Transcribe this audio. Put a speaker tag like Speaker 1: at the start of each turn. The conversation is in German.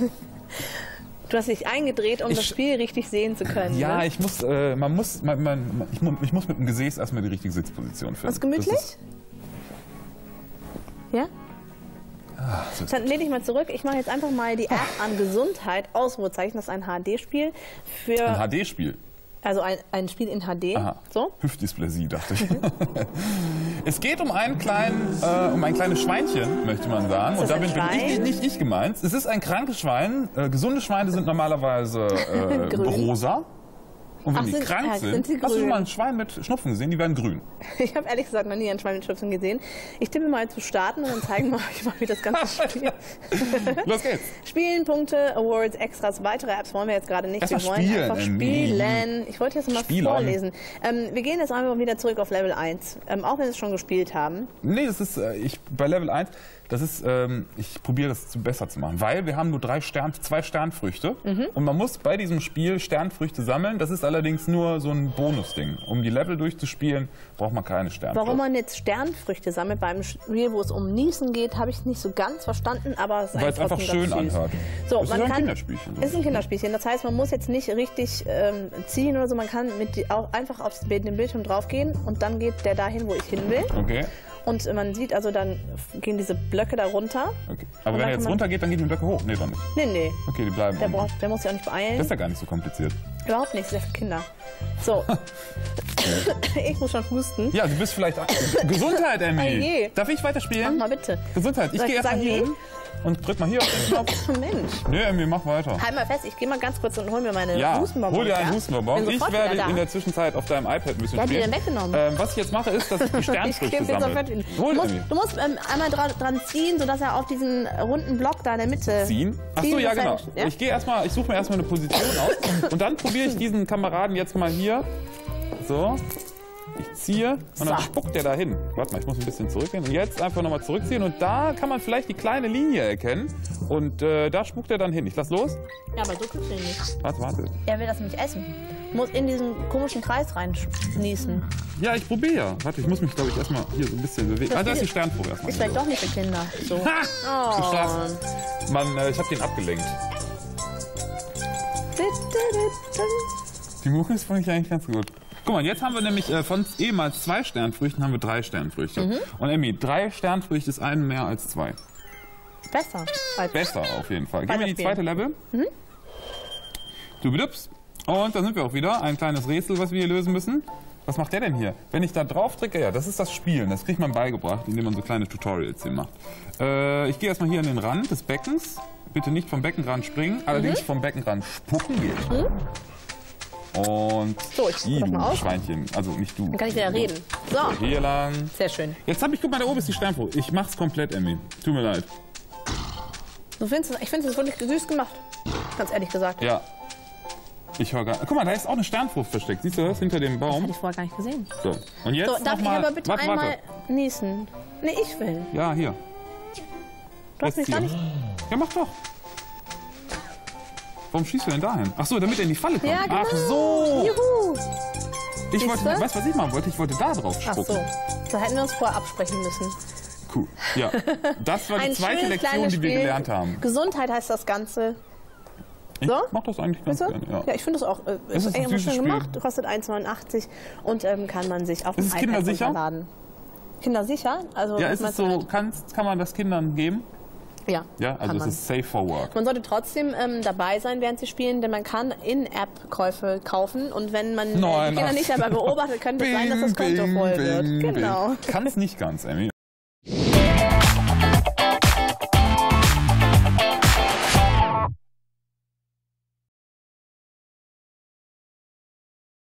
Speaker 1: Du hast dich eingedreht, um
Speaker 2: Ich-
Speaker 1: das Spiel richtig sehen zu können.
Speaker 2: Ja,
Speaker 1: ne?
Speaker 2: ich muss, äh, man muss, man, man, ich, ich muss mit dem Gesäß erstmal die richtige Sitzposition finden.
Speaker 1: Was gemütlich?
Speaker 2: Das ist,
Speaker 1: ja?
Speaker 2: so ist-
Speaker 1: Dann lehne ich mal zurück. Ich mache jetzt einfach mal die App an Gesundheit, Ausrufezeichen. Das ist ein HD-Spiel.
Speaker 2: Ein HD-Spiel.
Speaker 1: also ein, ein Spiel in HD.
Speaker 2: Aha.
Speaker 1: So.
Speaker 2: Hüftdysplasie, dachte ich. es geht um einen kleinen, äh, um ein kleines Schweinchen, möchte man sagen. Und damit bin ich nicht, ich gemeint. Es ist ein krankes Schwein. Äh, gesunde Schweine sind normalerweise äh, rosa. Und wenn
Speaker 1: Ach,
Speaker 2: die
Speaker 1: sind-
Speaker 2: krank
Speaker 1: äh,
Speaker 2: sind,
Speaker 1: sind sie
Speaker 2: hast du schon
Speaker 1: grün?
Speaker 2: mal ein Schwein mit Schnupfen gesehen? Die werden grün.
Speaker 1: Ich habe ehrlich gesagt noch nie einen Schwein mit Schnupfen gesehen. Ich tippe mal zu starten und dann zeigen wir euch mal, wie das Ganze spielt.
Speaker 2: Los geht's.
Speaker 1: Spielen, Punkte, Awards, Extras, weitere Apps wollen wir jetzt gerade nicht. Wir wollen
Speaker 2: spielen,
Speaker 1: einfach
Speaker 2: ähm,
Speaker 1: spielen. Ich wollte jetzt mal
Speaker 2: Spielen.
Speaker 1: vorlesen. Ähm, wir gehen jetzt einfach wieder zurück auf Level 1, ähm, auch wenn wir es schon gespielt haben.
Speaker 2: Nee, das ist, äh, ich, bei Level 1, das ist, ähm, ich probiere das zu besser zu machen, weil wir haben nur drei Stern, zwei Sternfrüchte
Speaker 1: Mhm.
Speaker 2: und man muss bei diesem Spiel Sternfrüchte sammeln. Das ist allerdings nur so ein Bonusding. Um die Level durchzuspielen, braucht man keine Sternfrüchte.
Speaker 1: Warum man jetzt Sternfrüchte sammelt beim Spiel, wo es um Niesen geht, habe ich nicht so ganz verstanden, aber es ist
Speaker 2: Weil es einfach schön anhört.
Speaker 1: So,
Speaker 2: ist
Speaker 1: man
Speaker 2: ein
Speaker 1: kann,
Speaker 2: Kinderspielchen.
Speaker 1: Es ist ein Kinderspielchen. Das heißt, man muss jetzt nicht richtig ähm, ziehen oder so. Man kann mit die, auch einfach auf den Bildschirm draufgehen und dann geht der dahin, wo ich hin will.
Speaker 2: Okay,
Speaker 1: Und man sieht also, dann gehen diese Blöcke da runter.
Speaker 2: okay. Aber wenn er jetzt
Speaker 1: kann man-
Speaker 2: runtergeht, dann gehen die Blöcke hoch. Nee, dann nicht.
Speaker 1: Nee, nee.
Speaker 2: Okay, die bleiben.
Speaker 1: Der, braucht, der muss sich auch nicht
Speaker 2: Das
Speaker 1: beeilen.
Speaker 2: ist ja gar nicht so kompliziert.
Speaker 1: Überhaupt nicht, sehr für Kinder. So. ich muss schon husten.
Speaker 2: Ja, du bist vielleicht. Gesundheit. Emmy. Darf ich
Speaker 1: Mach
Speaker 2: weiterspielen?
Speaker 1: mal bitte.
Speaker 2: Gesundheit. Ich gehe erstmal
Speaker 1: sagen,
Speaker 2: hier und drück mal hier auf den Knopf.
Speaker 1: Mensch.
Speaker 2: Nee, Emmy, mach weiter.
Speaker 1: Halt mal fest, ich gehe mal ganz kurz und hol mir meine
Speaker 2: Ja,
Speaker 1: Hustenbonbons.
Speaker 2: hol dir einen
Speaker 1: ja?
Speaker 2: Hustenbonbon. Ich werde in der Zwischenzeit auf deinem iPad ein bisschen
Speaker 1: Wer hat die
Speaker 2: spielen.
Speaker 1: denn weggenommen?
Speaker 2: Ähm, was ich jetzt mache, ist, dass ich die
Speaker 1: Ich
Speaker 2: Sternfrüchte
Speaker 1: sofort
Speaker 2: sammle. Hol,
Speaker 1: Du musst,
Speaker 2: Emmy.
Speaker 1: du musst ähm, einmal dran, dran ziehen, sodass er auf diesen runden Block da in der Mitte
Speaker 2: Ziehen? Ach so,
Speaker 1: Ziehen,
Speaker 2: ja genau.
Speaker 1: ja?
Speaker 2: Ich gehe erstmal, ich suche mir erstmal eine Position aus und dann probiere ich diesen Kameraden jetzt mal hier. So. Ich ziehe und dann
Speaker 1: So.
Speaker 2: spuckt der da hin. Warte mal, ich muss ein bisschen zurückgehen. Und jetzt einfach nochmal zurückziehen und da kann man vielleicht die kleine Linie erkennen. Und äh, da spuckt er dann hin. Ich lass los.
Speaker 1: Ja, aber so kriegst du ihn nicht.
Speaker 2: Warte, warte.
Speaker 1: Er will das nämlich essen. Muss in diesen komischen Kreis reinschnießen.
Speaker 2: Ja, ich probiere ja. Warte, ich muss mich, glaube ich, erstmal hier so ein bisschen bewegen.
Speaker 1: Das
Speaker 2: Ah, da ist die Sternfrucht erstmal.
Speaker 1: Ist vielleicht doch nicht für Kinder. So.
Speaker 2: Ha!
Speaker 1: Oh.
Speaker 2: Mann, äh, ich habe den abgelenkt. Die Mucke ist fand ich eigentlich ganz gut. Guck mal, jetzt haben wir nämlich äh, von ehemals zwei Sternfrüchten haben wir drei Sternfrüchte.
Speaker 1: Mhm.
Speaker 2: Und Emmy, drei Sternfrüchte ist einen mehr als zwei.
Speaker 1: Besser. Als
Speaker 2: Besser auf jeden Fall. Gehen wir in die zweite Level. Dubidups. Und da sind wir auch wieder. Ein kleines Rätsel, was wir hier lösen müssen. Was macht der denn hier? Wenn ich da drauf drücke, ja, das ist das Spielen. Das kriegt man beigebracht, indem man so kleine Tutorials hier macht. Äh, ich gehe erstmal hier an den Rand des Beckens. Bitte nicht vom Beckenrand springen, allerdings vom Beckenrand spucken geht. Und
Speaker 1: So, ich mal
Speaker 2: du
Speaker 1: auf.
Speaker 2: Schweinchen. Also nicht du.
Speaker 1: Dann kann ich wieder reden. So,
Speaker 2: Hier lang.
Speaker 1: sehr schön.
Speaker 2: Jetzt habe ich, guck mal, da oben ist die Sternfrucht. Ich mach's komplett, Emmy. Tut mir leid.
Speaker 1: Du findest es, ich finde es wirklich süß gemacht. Ganz ehrlich gesagt.
Speaker 2: Ja. Ich höre gar Guck mal, da ist auch eine Sternfrucht versteckt. Siehst du das? Hinter dem
Speaker 1: Hätte
Speaker 2: Baum.
Speaker 1: ich vorher gar nicht gesehen.
Speaker 2: So. Und jetzt
Speaker 1: So, darf
Speaker 2: noch
Speaker 1: ich aber bitte
Speaker 2: warte,
Speaker 1: einmal
Speaker 2: warte.
Speaker 1: niesen? Nee, ich will.
Speaker 2: Ja, hier.
Speaker 1: Du hast mich gar nicht.
Speaker 2: Ja, mach doch. Warum schießt du denn dahin? Ach so, damit er in die Falle kommt.
Speaker 1: Ja, genau.
Speaker 2: Ach so.
Speaker 1: Juhu.
Speaker 2: Ich wollte,
Speaker 1: Siehste?
Speaker 2: weißt du, was ich machen wollte? Ich wollte da drauf
Speaker 1: Ach
Speaker 2: spucken.
Speaker 1: so. Da hätten wir uns vorher absprechen müssen.
Speaker 2: Cool. Ja. Das war die zweite Lektion, die wir gelernt haben.
Speaker 1: Gesundheit heißt das Ganze.
Speaker 2: Ich
Speaker 1: So?
Speaker 2: mach das eigentlich ganz
Speaker 1: Weißt du?
Speaker 2: gerne. Ja.
Speaker 1: Ja, ich finde das auch. Äh,
Speaker 2: Es
Speaker 1: ist
Speaker 2: ist ein
Speaker 1: schön gemacht. Kostet 1,89 und ähm, kann man sich auf dem iPad
Speaker 2: kindersicher?
Speaker 1: runterladen. Kindersicher? Also,
Speaker 2: Ja, ist es so, kann, kann man das Kindern geben?
Speaker 1: Ja,
Speaker 2: Ja, also es
Speaker 1: man.
Speaker 2: ist safe for work.
Speaker 1: Man sollte trotzdem ähm, dabei sein, während sie spielen, denn man kann In-App-Käufe kaufen und wenn man äh, die
Speaker 2: Nein,
Speaker 1: Kinder
Speaker 2: ach.
Speaker 1: nicht dabei beobachtet, könnte es sein, dass das Konto voll wird. Genau.
Speaker 2: Kann es nicht ganz, Emmy.